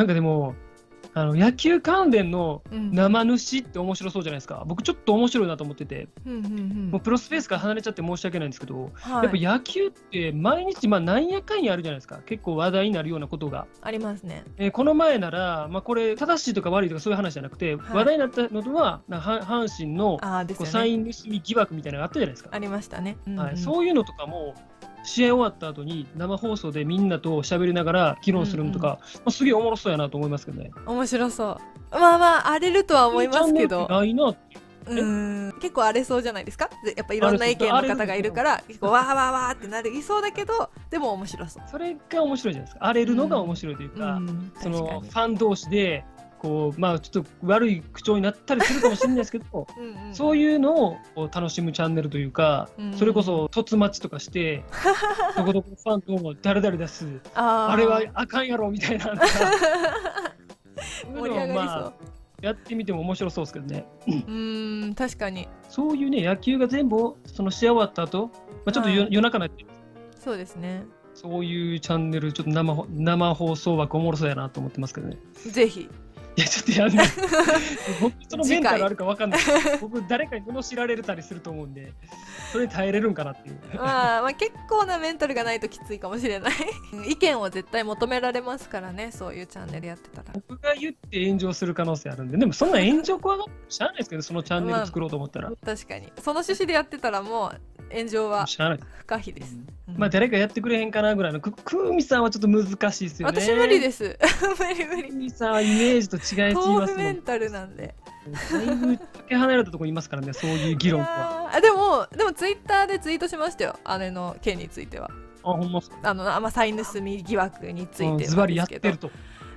なんかでもあの野球関連のうん生主って面白そうじゃないですか、僕ちょっと面白いなと思ってて、うんうんうんもうプロスペースから離れちゃって申し訳ないんですけど、はいやっぱ野球って毎日、まあ、なんやかんやあるじゃないですか、結構話題になるようなことが。ありますね。えーこの前なら、まあ、これ、正しいとか悪いとかそういう話じゃなくて、はい話題になったのは、なは阪神のね。サイン盗み疑惑みたいなのがあったじゃないですか。ありましたね。うんうんはい、そういうのとかも、試合終わった後に生放送でみんなと喋りながら議論するのとか、まあ、すげえおもろそうやなと思いますけどね。面白そう。まあまあ荒れるとは思いますけど。ないなううん結構荒れそうじゃないですか？でやっぱいろんな意見の方がいるから結構わーわーわーってなりそうだけどでも面白そう。それが面白いじゃないですか。荒れるのが面白いというか、うんその確かにファン同士で、こう、まあちょっと悪い口調になったりするかもしれないですけど、うんうんそういうのを楽しむチャンネルというか、うん。それこそ突待ちとかして、どこどこファンと誰々出す、あれはあかんやろみたいな。盛り上がりそう。まあやってみても面白そうですけどね。うーん確かに。そういうね、野球が全部、その試合終わった後、まあ、ちょっと夜,、はい。夜中になって、そうですね。そういうチャンネル、ちょっと生ほ生放送枠おもろそうやなと思ってますけどね。ぜひ。いや、ちょっとやんない。僕、そのメンタルあるかわかんない。僕、誰かに罵られたりすると思うんで、それに耐えれるんかなっていう。まあ、まあ結構なメンタルがないときついかもしれない 意見を絶対求められますからねそういうチャンネルやってたら僕が言って炎上する可能性あるんで、でもそんな炎上怖がって知らないですけど、そのチャンネル作ろうと思ったら。確かにその趣旨でやってたらもう炎上は。不可避です、うんまあ、誰かやってくれへんかなぐらいの、くくーみさんはちょっと難しいですよね。私無理です 無理無理みさんはイメージと違いすぎ豆ますもん腐メン。タルなんでだいぶかけ離れたところにいますからね、そういう議論とは。あでもでもツイッターでツイートしましたよ姉の件についてはあ、ほんまっすか？あのあまあ、サイン盗み疑惑についてズバリやってると。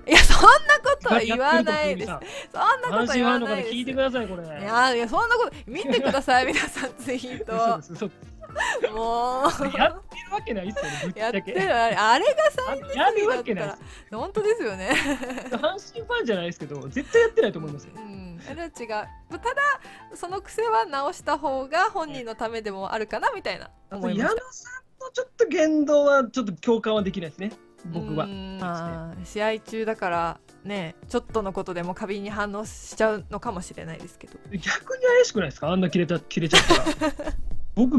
いやそんなことは言わないですそんなこと言わないですいてください、これ。いやいやそんなこと見てください皆さんツイート もう。すやってるわけないっすよね、ぶっちやってゃけ。るあれあれがサイン盗みやるわけないっす本当ですよね。阪神ファンじゃないですけど、絶対やってないと思いますよ。うん。あれは違う。ただその癖は直した方が本人のためでもあるかなみたいな。あと矢野思いました。さんのちょっと言動はちょっと共感はできないですね、僕は。う。試合中だからねちょっとのことでも過敏に反応しちゃうのかもしれないですけど。逆に怪しくないですか？あんな切れた切れちゃったら。僕、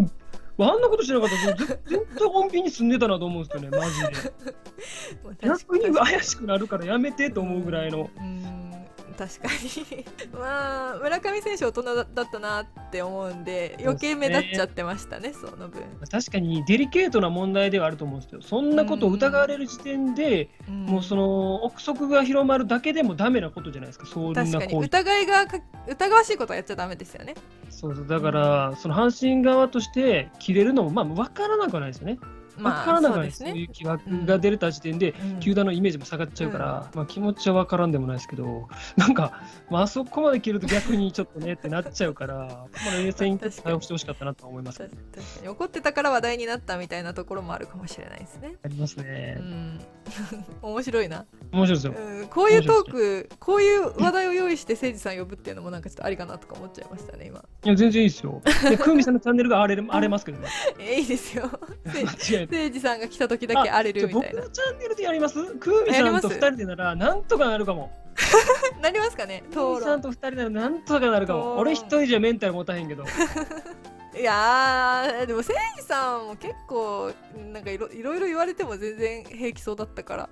あんなことしなかったら、ずずっとコンビニ住んでたなと思うんですよね、マジで。逆に怪しくなるからやめてと思うぐらいの。うん確かに。まあ村上選手大人だったなって思うんで余計目立っちゃってましたねその分、確かにデリケートな問題ではあると思うんですよ。そんなことを疑われる時点で、うん。もうその憶測が広まるだけでもダメなことじゃないですか、そんな確かに。疑いがか疑わしいことはやっちゃダメですよね。そうそう。だから、その阪神側として切れるのも、まあ、分からなくはないですよね。分まあからなくはないです、そういう疑惑が出た時点で、うん球団のイメージも下がっちゃうから、まあ、気持ちは分からんでもないですけど、なんか、まああそこまで切ると逆にちょっとねってなっちゃうから、まあ、冷静に対応してほしかったなとは思います。け確かに。怒ってたから話題になったみたいなところもあるかもしれないですね。ありますうね。ん 面白いな、面白いですよ。うん、こういうトークこういう話題を用意して誠司さん呼ぶっていうのもなんかちょっとありかなとか思っちゃいましたね今いや、全然いいですよ。で、クーミさんのチャンネルが荒れる荒れますけどね。えいいですよ。誠司さんが来た時だけ荒れるみたいな僕のチャンネルでやります？クーミさんと二人でなら、なんとかなるかも。なりますかねクーさんと二人なら、なんとかなるかも。俺一人じゃメンタル持たへんけど。いやーでも誠司さんも結構なんかいろいろ言われても全然平気そうだったから、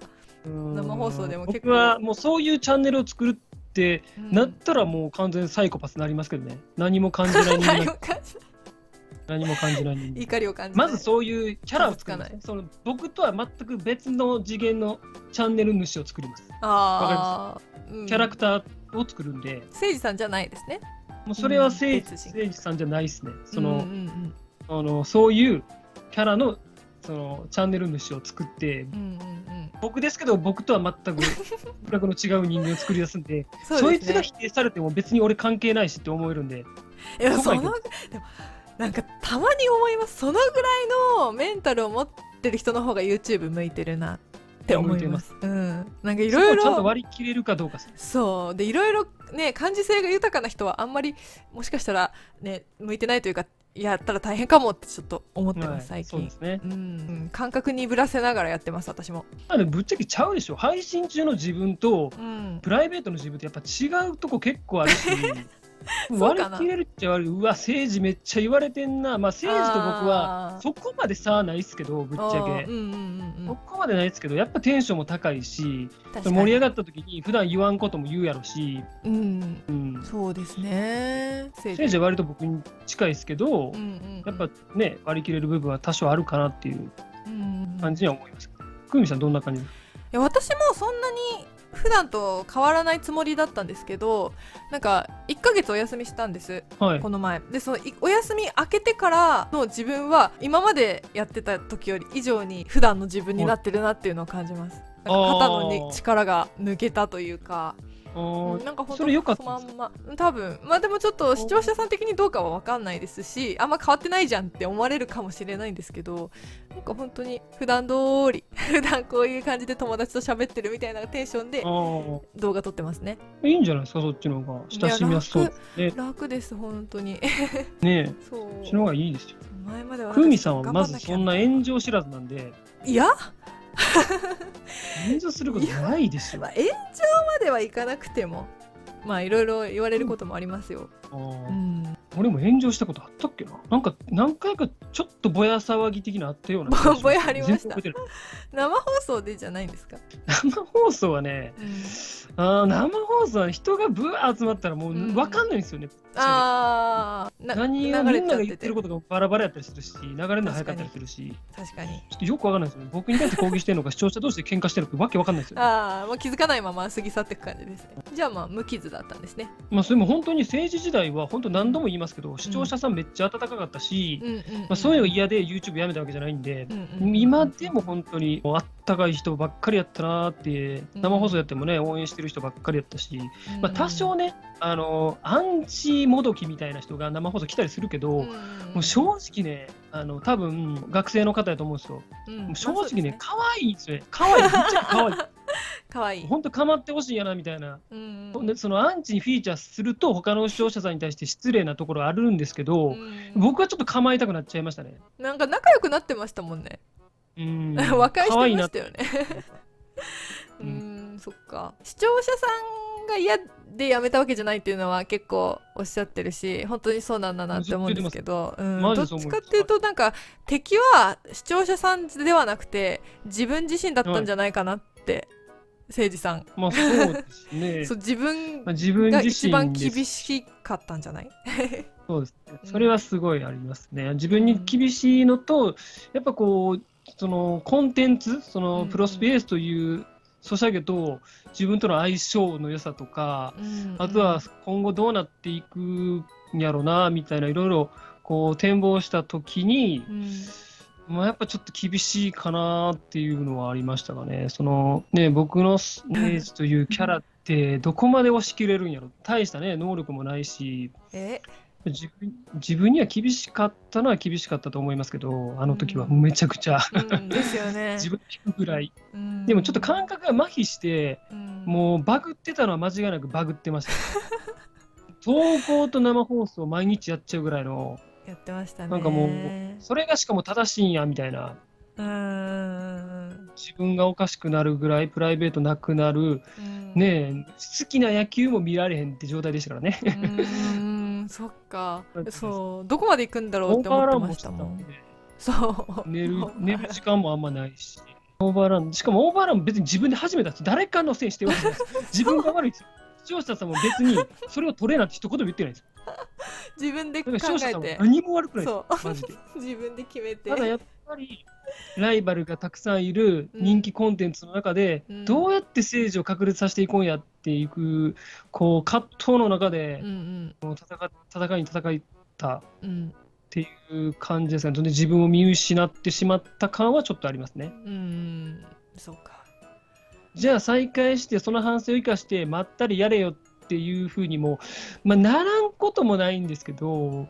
うん。生放送でも結構。僕はもうそういうチャンネルを作るってうん。なったらもう完全にサイコパスになりますけどね。何も感じない人間。何も感じない。人間。怒りを感じない。まずそういうキャラを作ります、傷ね、その僕とは全く別の次元のチャンネル主を作ります。あー。うん。キャラクターを作るんで、誠司さんじゃないですねもうそれはうん誠別人。誠司さんじゃないですね。その、うんうんうん。あのそういうキャラのそのチャンネル主を作って、うんうんうん。僕ですけど僕とは全く 全くの違う人間を作り出すんで、そね。いつが否定されても別に俺関係ないしって思えるんで、いやそのでもなんかたまに思います。そのぐらいのメンタルを持ってる人の方が YouTube 向いてるな。って思いますうんなんかいいろろいろちゃんと割り切れるかどうかそうでいろいろね感受性が豊かな人はあんまりもしかしたらね向いてないというかやったら大変かもってちょっと思ってます、はい、最近。そうですね。うん、感覚にぶらせながらやってます、私も。あぶっちゃけちゃうでしょ。配信中の自分と、プライベートの自分ってやっぱ違うとこ結構あるし。割り切れるっちゃ悪い、うわ、政治めっちゃ言われてんな、まあ、政治と僕はそこまで差ないっすけど、ぶっちゃけ、そこまでないですけど、やっぱテンションも高いし、盛り上がった時に、普段言わんことも言うやろし、うん、うん、そうですね、政治。は割と僕に近いですけど、うんうん、やっぱね、割り切れる部分は多少あるかなっていう感じには思います。久美さん、どんな感じ？いや私もそんなに普段と変わらないつもりだったんですけどなんか1ヶ月お休みしたんです、はい、この前。でそのお休み明けてからの自分は今までやってた時より以上に普段の自分になってるなっていうのを感じます。肩の力が抜けたというかなんか本当それよかったまんま多分まあでもちょっと視聴者さん的にどうかは分かんないですしあんま変わってないじゃんって思われるかもしれないんですけどなんか本当に普段通り 普段こういう感じで友達と喋ってるみたいなテンションで動画撮ってますね。いいんじゃないですかそっちの方が。親しみやすそうで楽。です本当に。ね そう。そっちの方がいいですよ。前まではふみさんはまずそんな炎上知らずなんで。いや？炎上することないでしょ、まあ、炎上まではいかなくても。まあいろいろ言われることもありますよ、うん、俺も炎上したことあったっけな？なんか何回かちょっとぼや騒ぎ的なあったようなぼやありました。生放送でじゃないんですか？生放送はね、うん。あ生放送は人がぶわ集まったらもう分かんないんですよね。うん、ああ何がみんなが言ってることがバラバラやったりするし流れるの早かったりするし。確かに。ちょっとよく分かんないですよね。僕に対して抗議してるのか視聴者同士で喧嘩してるのかわけ分かんないですよ、ね、ああもう気づかないまま過ぎ去っていく感じですね。じゃあまあ無傷だったんですね。まあそれも本当に政治時代は本当何度も言いますけど、視聴者さんめっちゃ温かかったし、まあ、そういうの嫌で YouTube やめたわけじゃないんで、今でも本当にあったかい人ばっかりやったなって生放送やってもね応援してる人ばっかりやったし、まあ、多少ねあのアンチもどきみたいな人が生放送来たりするけど、もう正直ねあの多分学生の方やと思うんですよ、うん、正直ね可愛いですね。可愛い。めっちゃ可愛い可愛い。本当かまってほしいやなみたいな、うん、でそのアンチにフィーチャーすると他の視聴者さんに対して失礼なところあるんですけど、うん、僕はちょっと構いたくなっちゃいましたね。なんか仲良くなってましたもんね。うん。和解してましたよね。うんそっか。視聴者さんが嫌でやめたわけじゃないっていうのは結構おっしゃってるし本当にそうなんだなって思うんですけど、うん、どっちかっていうとなんか敵は視聴者さんではなくて自分自身だったんじゃないかなって、はい誠司さん。まあそうですね。そう自分が一番厳しかったんじゃない？そうですね。それはすごいありますね。自分に厳しいのと、やっぱこう、そのコンテンツ、そのプロスペースというソシャゲと自分との相性の良さとか、あとは今後どうなっていくんやろうな、みたいないろいろこう展望したときに、まあ、やっぱちょっと厳しいかなっていうのはありましたかね。そのね、僕のネイジというキャラってどこまで押し切れるんやろ。大したね、能力もないし。自分自分には厳しかったのは厳しかったと思いますけど、あの時はめちゃくちゃ、うん、ですよね 自分に聞くぐらい、うん、でもちょっと感覚が麻痺して、うん、もうバグってたのは間違いなくバグってました。投稿と生放送毎日やっちゃうぐらいのやってましたね。なんかもう、それがしかも正しいんやみたいな。うん自分がおかしくなるぐらいプライベートなくなる、ね好きな野球も見られへんって状態でしたからね。うんそっか。そう。どこまで行くんだろうって思ってましたもん。そう寝る寝る時間もあんまないし。オーバーランしかもオーバーラン別に自分で始めたって誰かのせいにしてるわけです。自分が悪いです視聴者さんも別にそれを取れなんて一言も言ってないです。自分で考えて。何も悪くないです。マジで。自分で決めて。ただやっぱりライバルがたくさんいる人気コンテンツの中で、うん、どうやって政治を確立させていこうやっていくこう葛藤の中で、うんうん、戦戦いに戦ったっていう感じですね、自分を見失ってしまった感はちょっとありますね。うん。そうかじゃあ再開してその反省を生かしてまったりやれよっていうふうにも、まあ、ならんこともないんですけど、うん、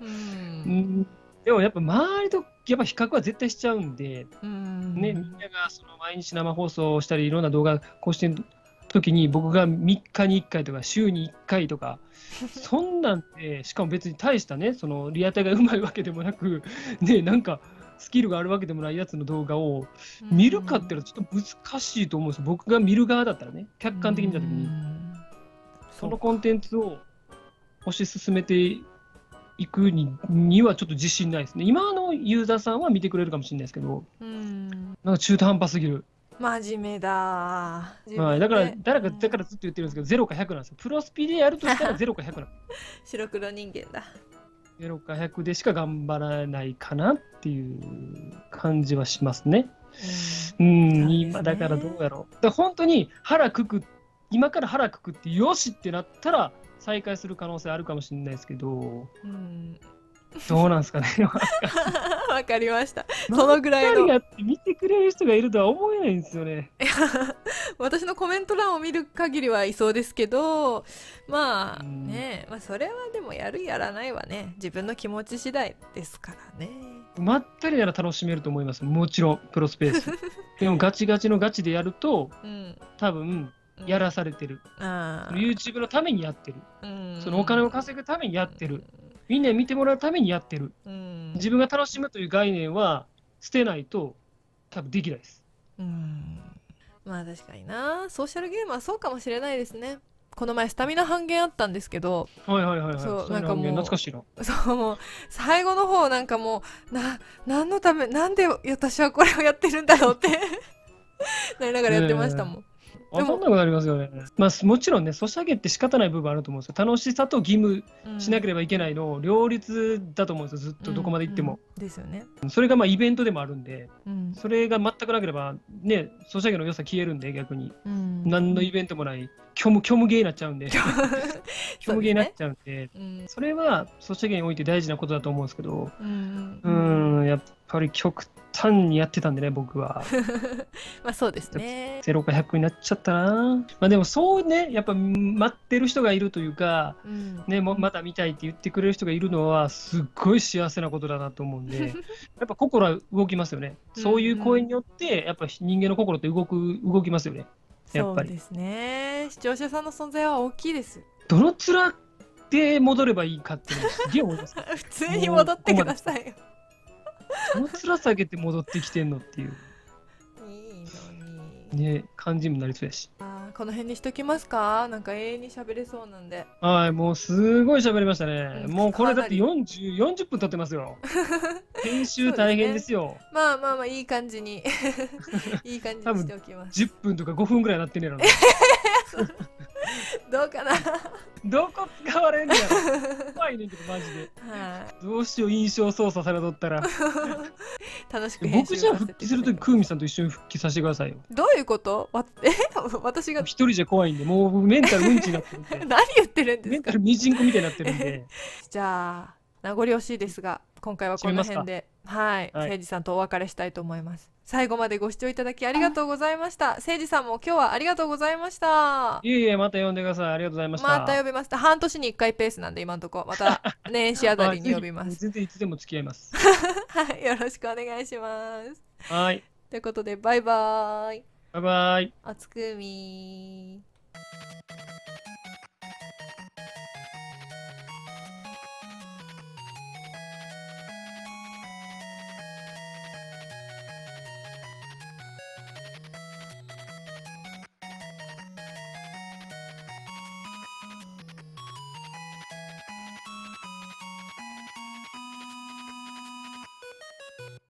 うん。でもやっぱ周りとやっぱ比較は絶対しちゃうんで、うん、ね、みんながその毎日生放送したりいろんな動画更新時に僕が3日に1回とか週に1回とか そんなんてしかも別に大したねそのリアタイがうまいわけでもなくねなんかスキルがあるわけでもないやつの動画を見るかっていうのはちょっと難しいと思うんです。よ僕が見る側だったらね客観的に見た時に。そのコンテンツを推し進めていくににはちょっと自信ないですね。今のユーザーさんは見てくれるかもしれないですけどなんか中途半端すぎる。真面目だ。はい、だから、誰か、だからずっと言ってるんですけど、0か100なんですよ。プロスピでやるとしたら0か100なん 白黒人間だ。0か100でしか頑張らないかなっていう感じはしますね。うん、今だからどうやろう。だ本当に腹くく、今から腹くくってよしってなったら再開する可能性あるかもしれないですけど、うん、どうなんですかね。わかりました。そのぐらいの。やって見てくれる人がいるとは思えないんですよね。私のコメント欄を見る限りはいそうですけど、まあね、まあそれはでもやるやらないはね、自分の気持ち次第ですからね。まったりなら楽しめると思います。もちろん、プロスペース。でもガチガチのガチでやると、うん、多分、やらされてる、うん、YouTube のためにやってる、うん、そのお金を稼ぐためにやってる、みんなに見てもらうためにやってる、うん、自分が楽しむという概念は捨てないと多分できないです。うん。まあ確かにな。ソーシャルゲームはそうかもしれないですね。この前スタミナ半減あったんですけど。はいはいはいはい。そうなんかもう懐かしいな。そうもう最後の方なんかもうな何のためなんで私はこれをやってるんだろうって。なりながらやってましたもん、分かんなくなりますよね。まあ、もちろんね、ソシャゲって仕方ない部分あると思うんですよ。楽しさと義務しなければいけないの両立だと思うんですよ、ずっとどこまで行っても。うん。うん、ですよね。それがまあイベントでもあるんで、うん、それが全くなければ、ね、ソシャゲの良さ消えるんで、逆に。うん、何のイベントもない、虚無虚無ゲーになっちゃうんで、虚無。ゲーになっちゃうんで、そ、ね,、れはソシャゲにおいて大事なことだと思うんですけど、うん、うんやっぱり極端にやってたんでね、僕は。まあそうですね。0か100になっちゃったな。まあでもそうね、やっぱ待ってる人がいるというか、うん、ね、もまた見たいって言ってくれる人がいるのは、すっごい幸せなことだなと思うんで、やっぱ心は動きますよね。そういう声によって、やっぱ人間の心って動く、動きますよね。やっぱり。そうですね。視聴者さんの存在は大きいです。どの面で戻ればいいかっていうのすげえ思います。普通に戻ってくださいよ。その面下げて戻ってきてんのっていう。いいのに。ね感じもなりそうやし。あこの辺にしときますか？なんか永遠に喋れそうなんで。はい、もうすごい喋りましたね。うん、もうこれだって40、40分経ってますよ。編集大変ですよ。すね、まあまあまあ、いい感じに。いい感じにしておきます。10分とか5分ぐらいなってんねやろな。どうかな？どこ使われんねやろ。怖いねんけどマジで、はい、どうしよう印象操作されとったら。楽しく僕じゃ復帰するときクーミさんと一緒に復帰させてくださいよ。どういうこと？わえ？私が一人じゃ怖いんでもうメンタルうんちになってるんで。何言ってるんですか？メンタルミジンコみたいになってるんで。じゃあ名残惜しいですが今回はこの辺ではい、誠司さんとお別れしたいと思います。最後までご視聴いただきありがとうございました。誠司さんも今日はありがとうございました。いえいえまた呼んでください。ありがとうございました。また呼びます。半年に1回ペースなんで今のとこ。ろまた 年始あたりに呼びます。全然いつでも付き合います。はい。よろしくお願いします。はい。ということでバイバイ。バイバイ。おつくみ